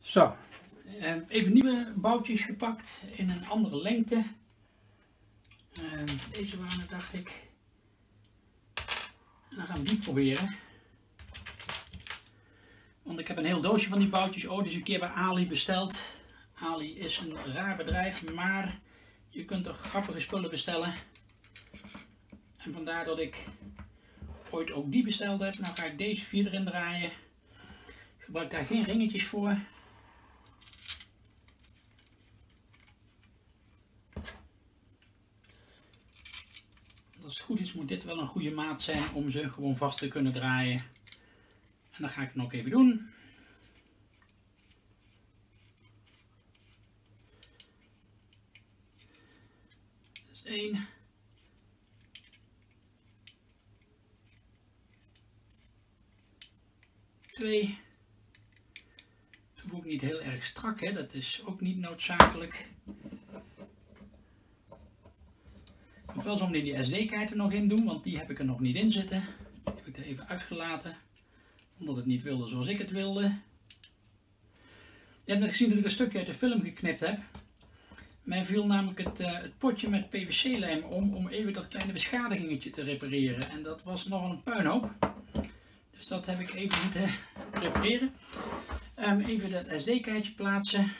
Zo, eh, even nieuwe boutjes gepakt in een andere lengte. Eh, Deze waren dacht ik. En dan gaan we die proberen. Want ik heb een heel doosje van die boutjes ooit eens een keer bij Ali besteld. Ali is een raar bedrijf, maar je kunt er grappige spullen bestellen. En vandaar dat ik ooit ook die besteld heb. Nou ga ik deze vier erin draaien. Ik gebruik daar geen ringetjes voor. Het goed is moet dit wel een goede maat zijn om ze gewoon vast te kunnen draaien. En dat ga ik dan ook even doen. Dat is. Twee. Dat hoeft ook niet heel erg strak, hè? dat is ook niet noodzakelijk. Ik moet wel zo meteen die SD-kaart er nog in doen, want die heb ik er nog niet in zitten. Die heb ik er even uitgelaten, omdat het niet wilde zoals ik het wilde. Je hebt net gezien dat ik een stukje uit de film geknipt heb. Mij viel namelijk het, uh, het potje met PVC-lijm om, om even dat kleine beschadigingetje te repareren. En dat was nog een puinhoop. Dus dat heb ik even moeten repareren. Um, even dat SD-kaartje plaatsen.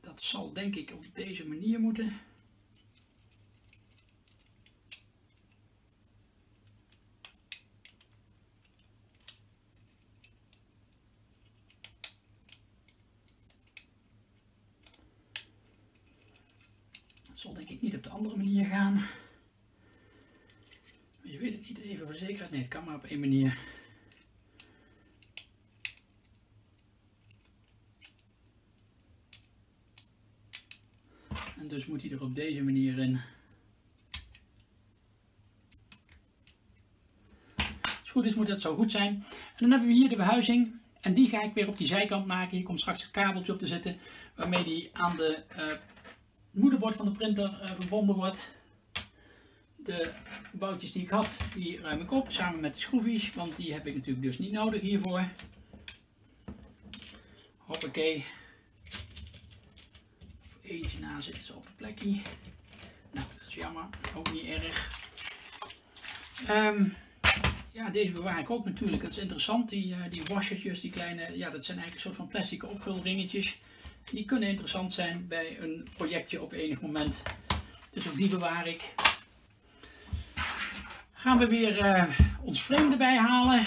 Dat zal denk ik op deze manier moeten. Dat zal denk ik niet op de andere manier gaan. Maar je weet het niet even voor zekerheid. Nee, het kan maar op één manier. En dus moet hij er op deze manier in. Als het goed is moet dat zo goed zijn. En dan hebben we hier de behuizing. En die ga ik weer op die zijkant maken. Hier komt straks een kabeltje op te zitten. Waarmee die aan de uh, moederbord van de printer verbonden wordt. De boutjes die ik had, die ruim ik op samen met de schroefjes. Want die heb ik natuurlijk dus niet nodig hiervoor. Hoppakee eentje na zitten ze op het plekje. Nou, dat is jammer, ook niet erg. Um, ja, deze bewaar ik ook natuurlijk. Dat is interessant, die, uh, die washertjes, die kleine, ja, dat zijn eigenlijk een soort van plastic opvulringetjes. Die kunnen interessant zijn bij een projectje op enig moment. Dus ook die bewaar ik. Gaan we weer uh, ons frame erbij halen.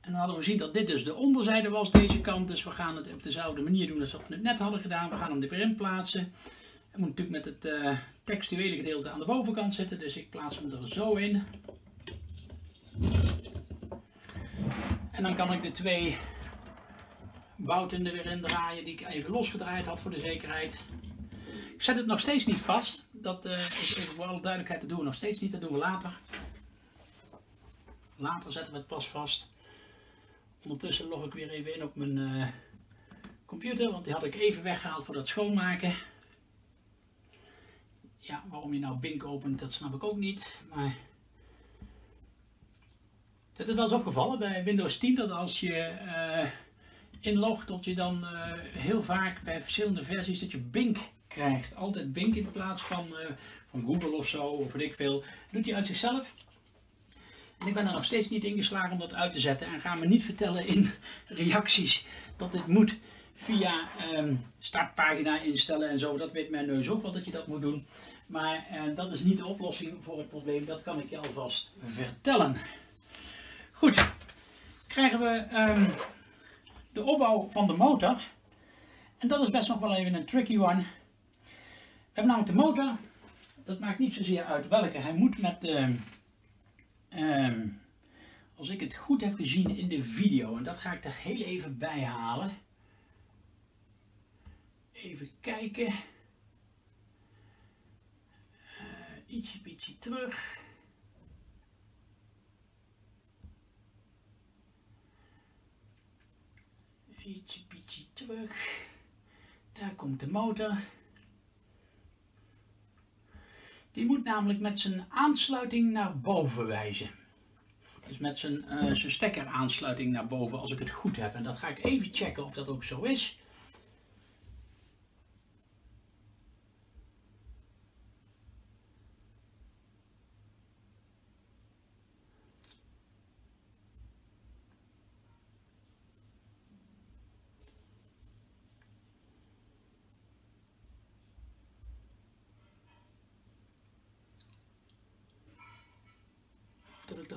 En dan hadden we gezien dat dit dus de onderzijde was, deze kant. Dus we gaan het op dezelfde manier doen als we het net hadden gedaan. We gaan hem er weer in plaatsen. Hij moet natuurlijk met het uh, textuele gedeelte aan de bovenkant zitten. Dus ik plaats hem er zo in. En dan kan ik de twee bouten er weer in draaien die ik even losgedraaid had voor de zekerheid. Ik zet het nog steeds niet vast. Dat uh, is even voor alle duidelijkheid te doen. Nog steeds niet, dat doen we later. Later zetten we het pas vast. Ondertussen log ik weer even in op mijn uh, computer, want die had ik even weggehaald voor dat schoonmaken. Ja, waarom je nou Bink opent, dat snap ik ook niet. Maar het is wel eens opgevallen bij Windows 10 dat als je uh, inlogt, dat je dan uh, heel vaak bij verschillende versies dat je Bink krijgt. Altijd Bink in plaats van, van Google of zo, of weet ik veel. Doet hij uit zichzelf. En ik ben er nog steeds niet in geslagen om dat uit te zetten. En ga me niet vertellen in reacties dat dit moet via um, startpagina instellen en zo. Dat weet mijn neus ook wel dat je dat moet doen. Maar dat is niet de oplossing voor het probleem. Dat kan ik je alvast vertellen. Goed. Krijgen we um, de opbouw van de motor. En dat is best nog wel even een tricky one. We hebben namelijk de motor. Dat maakt niet zozeer uit welke. Hij moet met de... Uh, Um, als ik het goed heb gezien in de video, en dat ga ik er heel even bij halen. Even kijken. Uh, ietsje beetje terug. Ietsje beetje terug. Daar komt de motor. Die moet namelijk met zijn aansluiting naar boven wijzen. Dus met zijn, uh, zijn stekkeraansluiting naar boven als ik het goed heb. En dat ga ik even checken of dat ook zo is.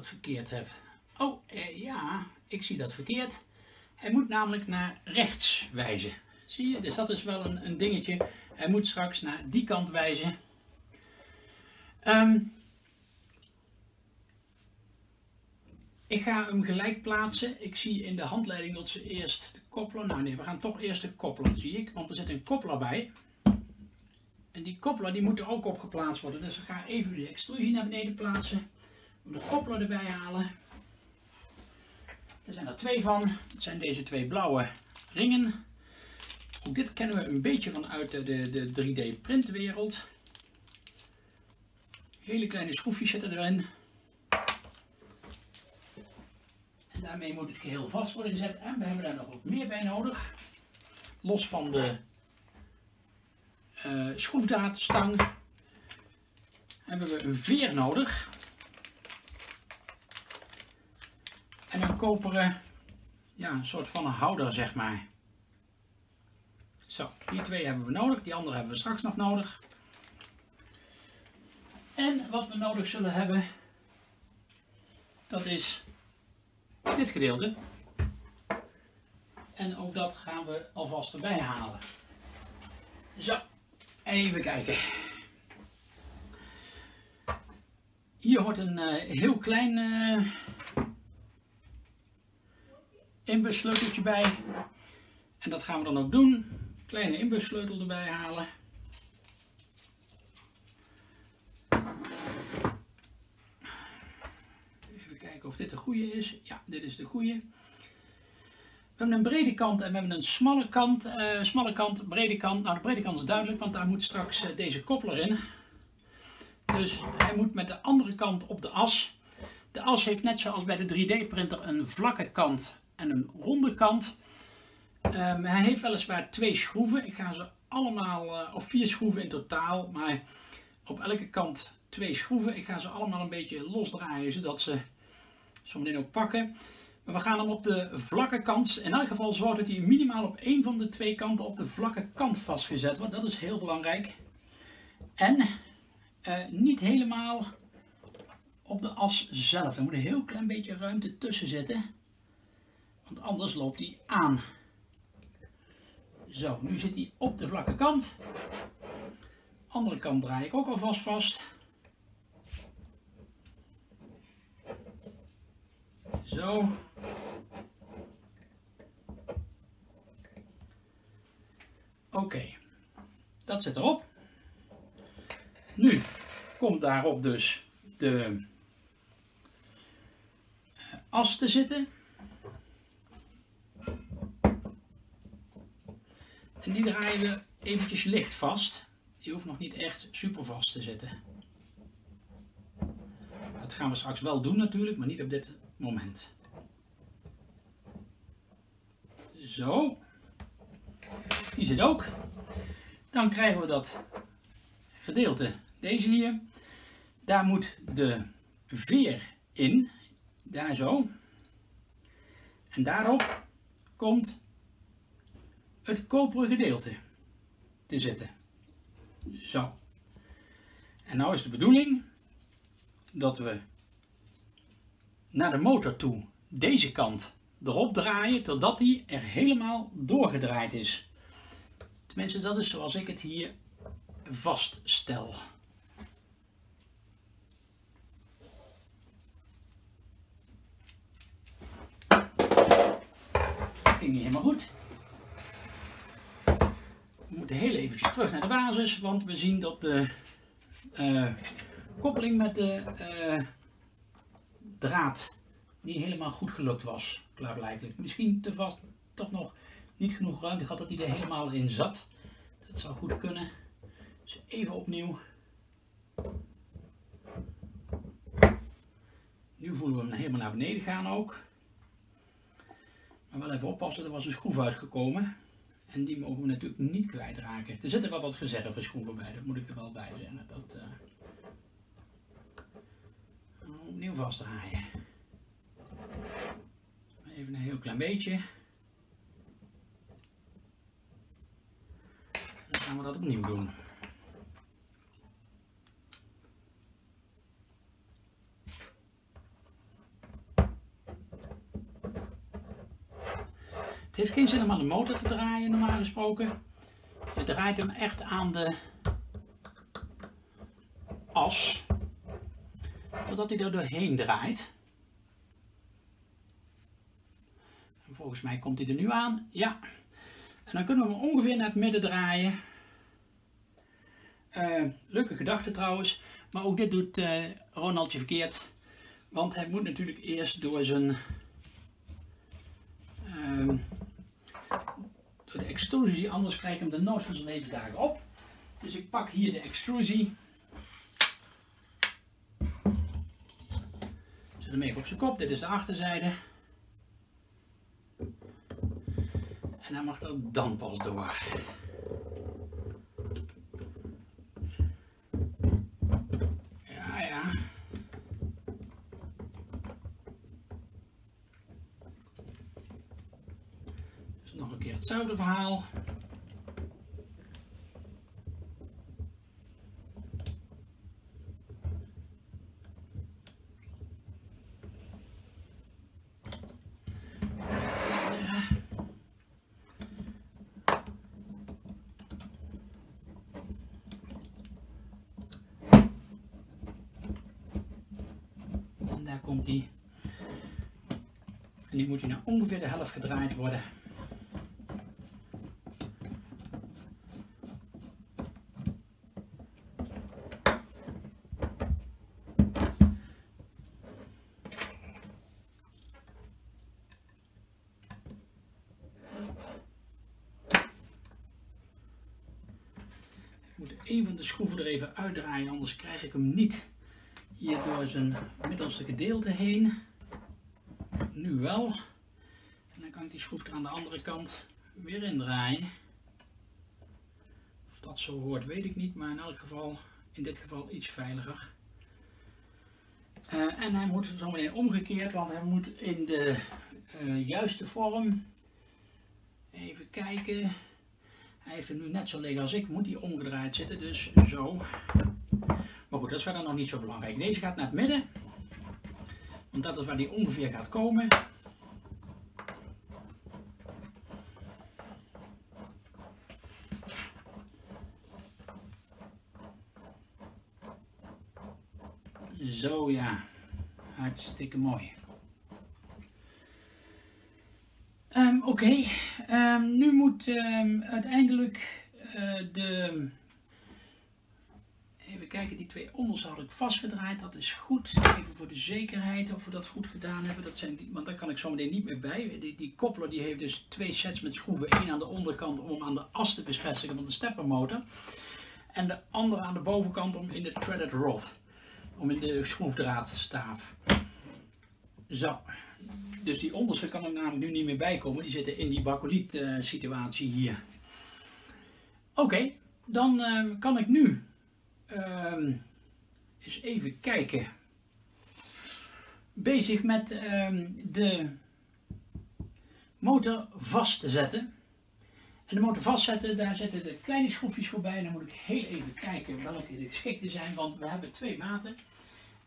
Verkeerd heb. Oh, eh, ja, ik zie dat verkeerd. Hij moet namelijk naar rechts wijzen. Zie je, dus dat is wel een, een dingetje. Hij moet straks naar die kant wijzen. Um, ik ga hem gelijk plaatsen. Ik zie in de handleiding dat ze eerst de koppelen. Nou nee, we gaan toch eerst de koppelen, zie ik. Want er zit een koppelaar bij. En die koppelaar die moet er ook op geplaatst worden. Dus ik ga even de extrusie naar beneden plaatsen de koppelen erbij halen. Er zijn er twee van. Dat zijn deze twee blauwe ringen. Ook dit kennen we een beetje vanuit de, de 3D printwereld. Hele kleine schroefjes zitten erin. En daarmee moet het geheel vast worden gezet. En we hebben daar nog wat meer bij nodig. Los van de uh, schroefdraadstang hebben we een veer nodig. En een koperen, ja, een soort van een houder, zeg maar. Zo, die twee hebben we nodig. Die andere hebben we straks nog nodig. En wat we nodig zullen hebben, dat is dit gedeelte. En ook dat gaan we alvast erbij halen. Zo, even kijken. Hier hoort een uh, heel klein uh, inbussleuteltje bij. En dat gaan we dan ook doen. Kleine inbussleutel erbij halen. Even kijken of dit de goede is. Ja, dit is de goede. We hebben een brede kant en we hebben een smalle kant. Uh, smalle kant, brede kant. Nou, de brede kant is duidelijk, want daar moet straks uh, deze koppeler in. Dus hij moet met de andere kant op de as. De as heeft net zoals bij de 3D printer een vlakke kant en een ronde kant. Um, hij heeft weliswaar twee schroeven. Ik ga ze allemaal, uh, of vier schroeven in totaal, maar op elke kant twee schroeven. Ik ga ze allemaal een beetje losdraaien, zodat ze zo meteen ook pakken. Maar we gaan hem op de vlakke kant, in elk geval zorgt dat hij minimaal op één van de twee kanten op de vlakke kant vastgezet wordt. Dat is heel belangrijk. En uh, niet helemaal op de as zelf. Er moet een heel klein beetje ruimte tussen zitten. Want anders loopt hij aan. Zo, nu zit hij op de vlakke kant. Andere kant draai ik ook alvast vast. Zo. Oké, dat zit erop. Nu komt daarop dus de as te zitten. We eventjes licht vast. Die hoeft nog niet echt super vast te zitten. Dat gaan we straks wel doen natuurlijk, maar niet op dit moment. Zo. Die zit ook. Dan krijgen we dat gedeelte, deze hier. Daar moet de veer in. Daar zo. En daarop komt het koperen gedeelte te zetten. Zo. En nou is de bedoeling dat we naar de motor toe deze kant erop draaien totdat die er helemaal doorgedraaid is. Tenminste, dat is zoals ik het hier vaststel. Dat ging niet helemaal goed moeten heel eventjes terug naar de basis, want we zien dat de uh, koppeling met de uh, draad niet helemaal goed gelukt was, klaarblijkelijk. Misschien te vast toch nog niet genoeg ruimte gehad dat hij er helemaal in zat. Dat zou goed kunnen. Dus even opnieuw. Nu voelen we hem helemaal naar beneden gaan ook. Maar wel even oppassen, er was een schroef uitgekomen. En die mogen we natuurlijk niet kwijtraken. Er zitten wel wat reserve schroeven bij, dat moet ik er wel bij zeggen. Dat, uh... Opnieuw vastdraaien. Even een heel klein beetje. Dan gaan we dat opnieuw doen. Heeft geen zin om aan de motor te draaien, normaal gesproken. Je draait hem echt aan de as, totdat hij er doorheen draait. En volgens mij komt hij er nu aan. Ja. En dan kunnen we hem ongeveer naar het midden draaien. Uh, leuke gedachte trouwens. Maar ook dit doet uh, Ronaldje verkeerd. Want hij moet natuurlijk eerst door zijn... Uh, door de extrusie, anders krijg ik hem de nooit van zijn levensdagen op. Dus ik pak hier de extrusie. Zet hem even op zijn kop, dit is de achterzijde. En hij mag er dan pas door. Ja, ja. Dus nog een verhaal. daar komt die. En die moet hier naar ongeveer de helft gedraaid worden. De schroeven er even uitdraaien, anders krijg ik hem niet hier door zijn middelste gedeelte heen. Nu wel. En dan kan ik die schroef er aan de andere kant weer indraaien. Of dat zo hoort weet ik niet, maar in elk geval, in dit geval iets veiliger. Uh, en hij moet zo meteen omgekeerd, want hij moet in de uh, juiste vorm. Even kijken. Hij heeft nu net zo liggen als ik, moet hij omgedraaid zitten, dus zo. Maar goed, dat is verder nog niet zo belangrijk. Deze gaat naar het midden. Want dat is waar die ongeveer gaat komen. Zo ja, hartstikke mooi. Um, Oké, um, nu moet um, uiteindelijk uh, de Even kijken, die twee onders had ik vastgedraaid. Dat is goed. Even voor de zekerheid of we dat goed gedaan hebben. Dat zijn die, want daar kan ik zo meteen niet meer bij. Die, die koppelaar die heeft dus twee sets met schroeven. Eén aan de onderkant om aan de as te bevestigen van de steppermotor. En de andere aan de bovenkant om in de threaded rod. Om in de schroefdraadstaaf. Zo. Dus die onderste kan er namelijk nu niet meer bij komen. Die zitten in die bakoliet uh, situatie hier. Oké, dan uh, kan ik nu um, eens even kijken. Bezig met um, de motor vast te zetten. En de motor vastzetten, daar zitten de kleine schroefjes voorbij. En dan moet ik heel even kijken welke de geschikte zijn, want we hebben twee maten.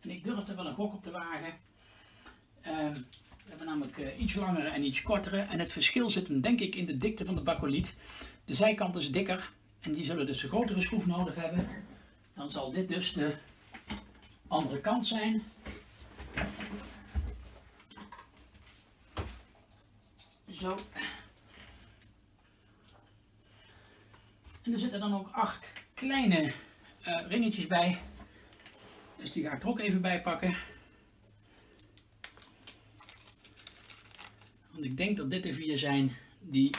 En ik durf er wel een gok op te wagen. Um, we hebben namelijk uh, iets langere en iets kortere. En het verschil zit hem denk ik in de dikte van de bakoliet. De zijkant is dikker en die zullen dus een grotere schroef nodig hebben. Dan zal dit dus de andere kant zijn. Zo. En er zitten dan ook acht kleine uh, ringetjes bij. Dus die ga ik er ook even bij pakken. Want ik denk dat dit de vier zijn die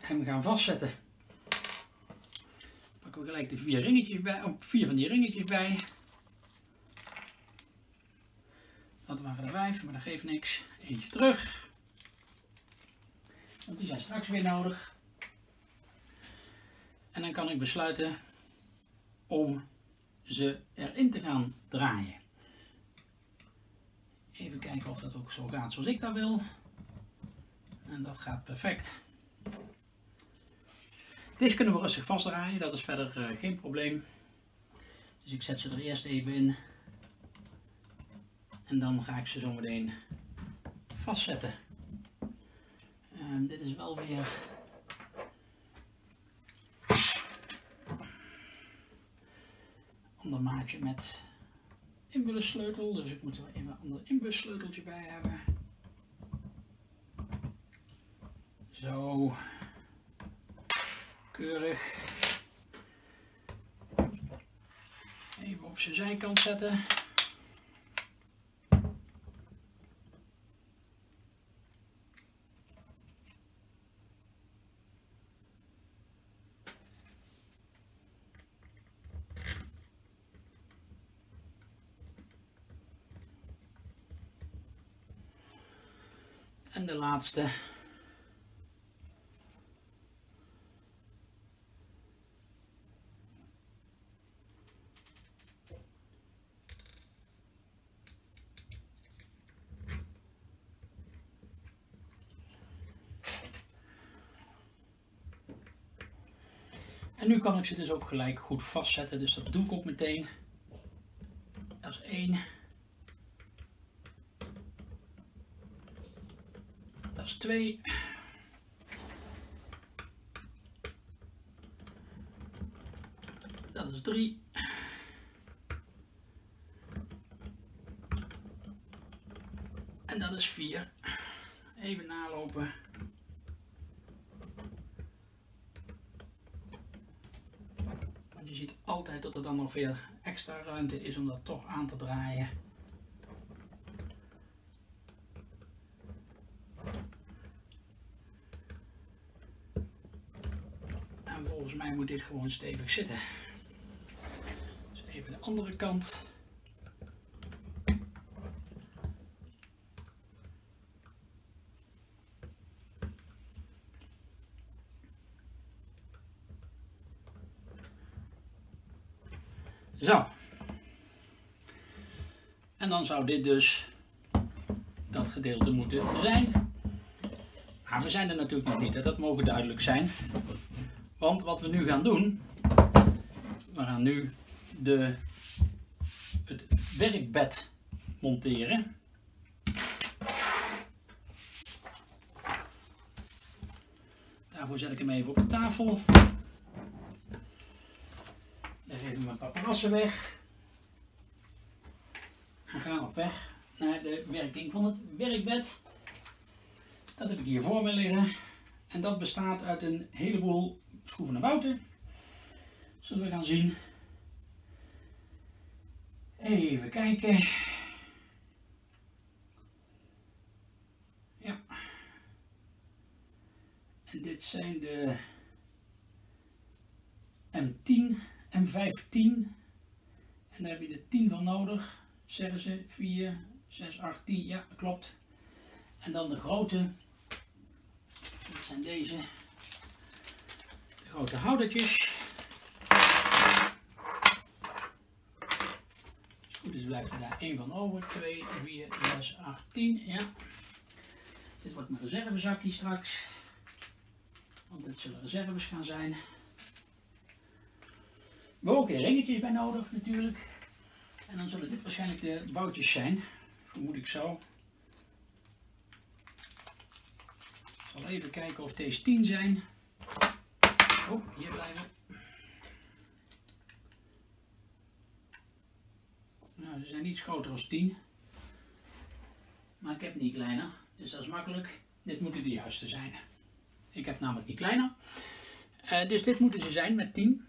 hem gaan vastzetten pakken we gelijk de vier ringetjes bij, op vier van die ringetjes bij. Dat waren er vijf, maar dat geeft niks. Eentje terug. Want die zijn straks weer nodig. En dan kan ik besluiten om ze erin te gaan draaien. Even kijken of dat ook zo gaat zoals ik dat wil. En dat gaat perfect. Deze kunnen we rustig vastdraaien, dat is verder uh, geen probleem. Dus ik zet ze er eerst even in. En dan ga ik ze zo meteen vastzetten. En dit is wel weer ander maatje met inbussleutel. Dus ik moet er even een ander inbussleuteltje bij hebben. Zo. Keurig. Even op zijn zijkant zetten. En de laatste. En nu kan ik ze dus ook gelijk goed vastzetten, dus dat doe ik ook meteen. Dat is één. Dat is 2. Dat is 3. En dat is 4. Even nalopen. Je ziet altijd dat er dan nog weer extra ruimte is om dat toch aan te draaien. volgens mij moet dit gewoon stevig zitten. Dus even de andere kant. Zo. En dan zou dit dus dat gedeelte moeten zijn. Maar we zijn er natuurlijk nog niet, dat mogen duidelijk zijn. Want wat we nu gaan doen, we gaan nu de, het werkbed monteren. Daarvoor zet ik hem even op de tafel. Leg even mijn paparazzen weg. En gaan op weg naar de werking van het werkbed. Dat heb ik hier voor me liggen. En dat bestaat uit een heleboel schroeven en bouten. Zullen we gaan zien. Even kijken. Ja. En dit zijn de M10, M15. En daar heb je de 10 van nodig. Zeggen ze 4, 6, 8, 10. Ja, klopt. En dan de grote. Dat zijn deze grote houdertjes. goed is blijft er daar één van over. 2, 4, 6, 8, 10. Ja. Dit wordt mijn reservezakje straks. Want dit zullen reserves gaan zijn. Hebben ook ringetjes bij nodig natuurlijk. En dan zullen dit waarschijnlijk de boutjes zijn. Vermoed ik zo. Ik zal even kijken of deze 10 zijn. Oh, hier blijven. Nou, ze zijn niet groter als 10. Maar ik heb niet kleiner, dus dat is makkelijk. Dit moeten de juiste zijn. Ik heb namelijk niet kleiner. Uh, dus dit moeten ze zijn met 10.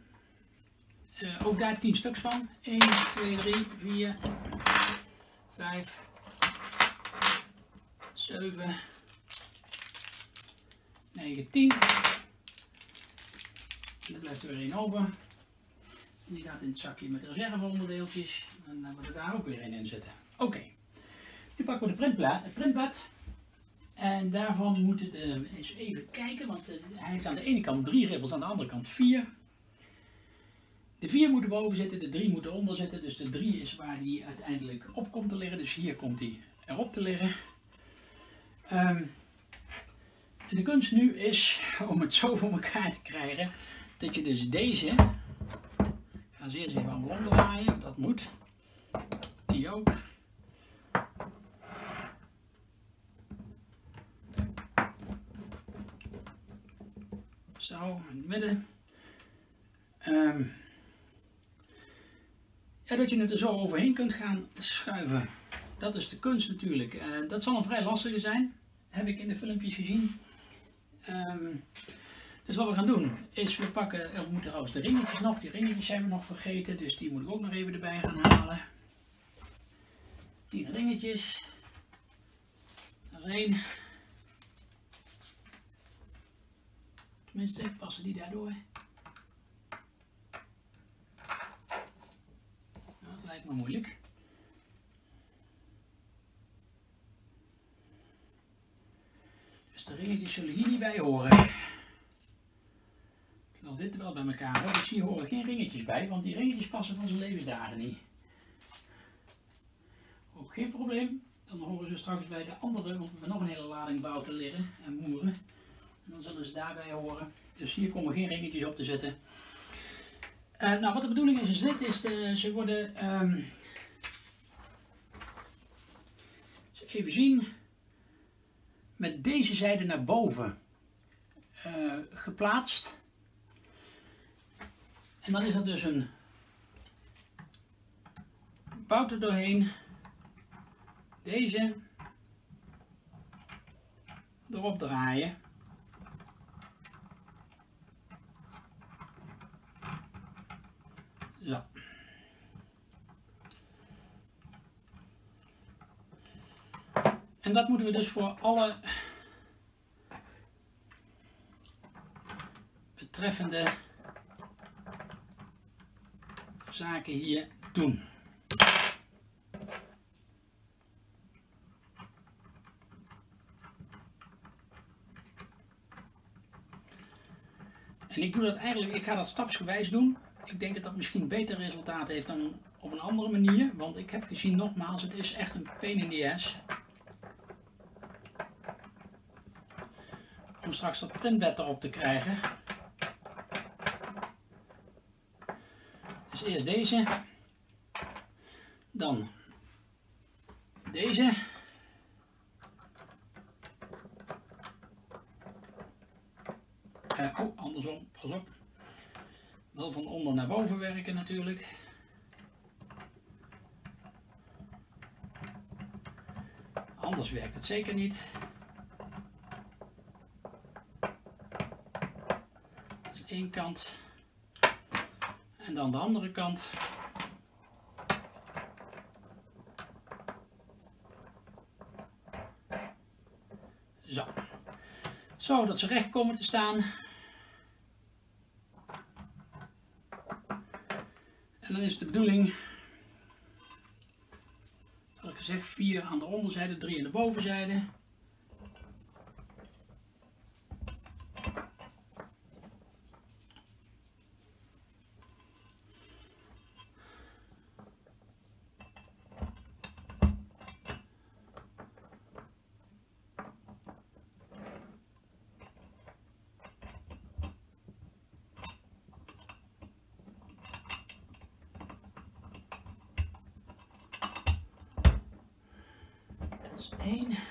Uh, ook daar 10 stuks van. 1, 2, 3, 4, 5, 7, 9, 10. En er blijft er weer één open. En die gaat in het zakje met reserveonderdeeltjes. En dan hebben we daar ook weer één in zitten. Oké. Nu pakken we de printbla- het printblad. En daarvan moeten we eens even kijken, want eh, hij heeft aan de ene kant drie ribbels, aan de andere kant vier. De vier moeten boven zitten, de drie moeten onder zitten. Dus de drie is waar die uiteindelijk op komt te liggen. Dus hier komt hij erop te liggen. Ehm, de kunst nu is om het zo voor elkaar te krijgen dat je dus deze, ik ga ze eerst even aan omdraaien, want dat moet, die ook. Zo, in het midden. Ehm, ja, dat je het er zo overheen kunt gaan schuiven. Dat is de kunst natuurlijk. Eh, dat zal een vrij lastige zijn, heb ik in de filmpjes gezien. Ehm, dus wat we gaan doen is we pakken, we moeten trouwens de ringetjes nog, die ringetjes zijn we nog vergeten, dus die moet ik ook nog even erbij gaan halen. 10 ringetjes. Er één. Tenminste, passen die daardoor. Dat lijkt moeilijk. Dus de ringetjes zullen hier niet bij horen. Terwijl dit wel bij elkaar hoort. Dus hier horen geen ringetjes bij, want die ringetjes passen van zijn levensdagen niet. Ook geen probleem. Dan horen ze straks bij de andere, want we hebben nog een hele lading bouten liggen en moeren. En dan zullen ze daarbij horen. Dus hier komen geen ringetjes op te zetten. Eh, nou, wat de bedoeling is, is dit. Is ze worden, ehm, even zien, met deze zijde naar boven eh, geplaatst. En dan is er dus een bout er doorheen. Deze erop draaien. Zo. En dat moeten we dus voor alle betreffende zaken hier doen. En ik doe dat eigenlijk, ik ga dat stapsgewijs doen. Ik denk dat dat misschien beter resultaat heeft dan op een andere manier. Want ik heb gezien nogmaals, het is echt een pain in the ass. Straks dat printbed erop te krijgen. Dus eerst deze. Dan deze. Uh, oh, andersom, pas op. Wel van onder naar boven werken natuurlijk. Anders werkt het zeker niet. Dat is één kant. En dan de andere kant. Zo. Zo dat ze recht komen te staan. En dan is de bedoeling, zoals ik gezegd, 4 aan de onderzijde, 3 aan de bovenzijde. Dat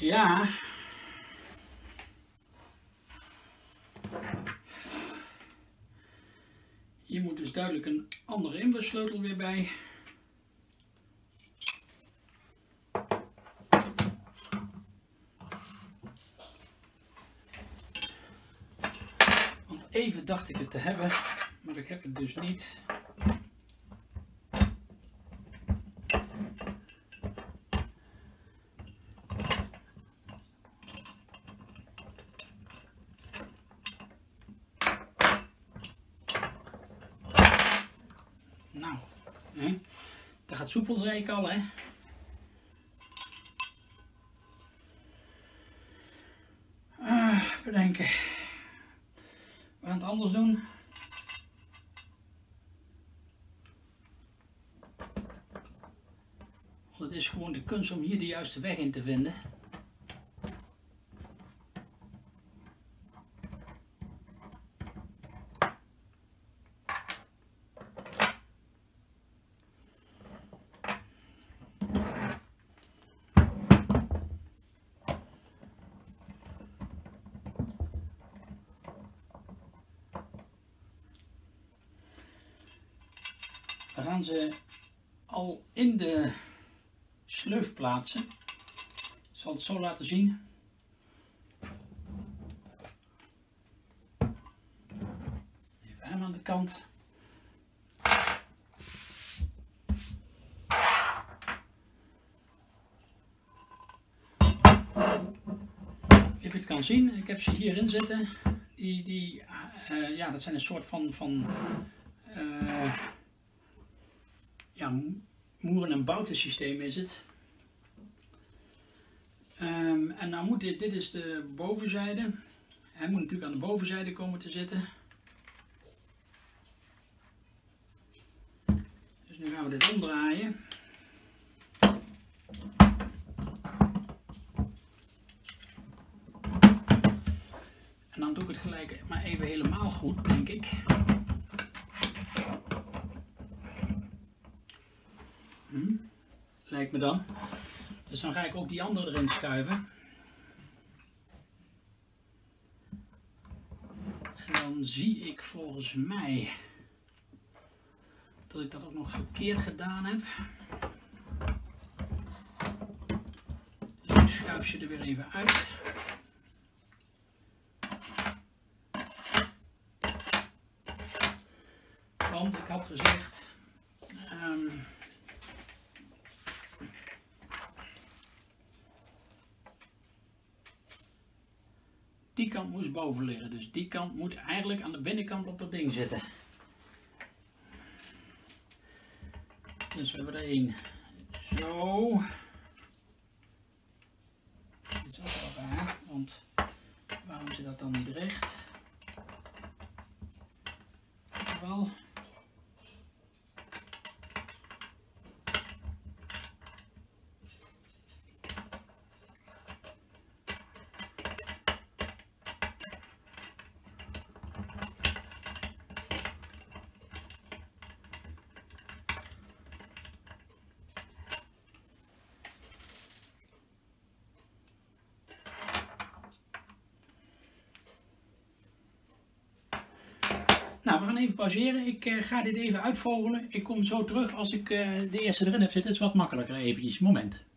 Ja. Hier moet dus duidelijk een andere inbussleutel weer bij. Want even dacht ik het te hebben, maar ik heb het dus niet. Nou, hè? Soepel zei ik al hè. Ah, bedenken. We gaan het anders doen. Want het is gewoon de kunst om hier de juiste weg in te vinden. We gaan ze al in de sleuf plaatsen. Ik zal het zo laten zien. Even hem aan de kant. Even het kan zien, ik heb ze hierin zitten. Die, die, uh, ja, dat zijn een soort van, van uh, ja, systeem is het. Um, en nou moet dit, dit is de bovenzijde. Hij moet natuurlijk aan de bovenzijde komen te zitten. Dus nu gaan we dit omdraaien. En dan doe ik het gelijk maar even helemaal goed, denk ik. Me dan. Dus dan ga ik ook die andere erin schuiven. En dan zie ik volgens mij dat ik dat ook nog verkeerd gedaan heb. Dus ik schuif ze er weer even uit. Want ik had gezegd. Um, die moest boven liggen. Dus die kant moet eigenlijk aan de binnenkant op dat ding zitten. Dus we hebben er één. Zo. Dit is wel raar, want waarom zit dat dan niet recht? Wel. Even pauzeren. Ik uh, ga dit even uitvogelen. Ik kom zo terug als ik uh, de eerste erin heb zitten. Het is wat makkelijker eventjes. Moment.